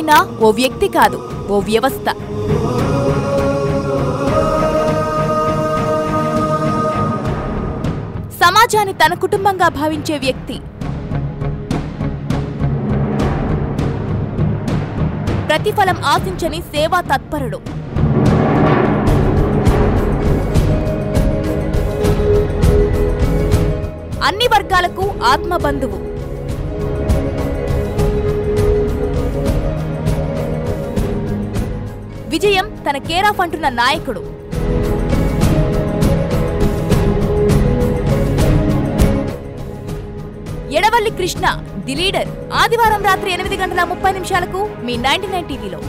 ఆయన ఓ వ్యక్తి కాదు ఓ వ్యవస్థ. సమాజాన్ని తన కుటుంబంగా భావించే వ్యక్తి. ప్రతిఫలం ఆశించని సేవా తత్పరుడు. అన్ని వర్గాలకు ఆత్మబంధువు విజయం తన కేరాఫ్ అంటున్న నాయకుడు. Edavalli Krishna the leader. ఆదివారం రాత్రి ఎనిమిది గంటల ముప్పై నిమిషాలకు మీ నైన్టీ నైన్ టీవీలో.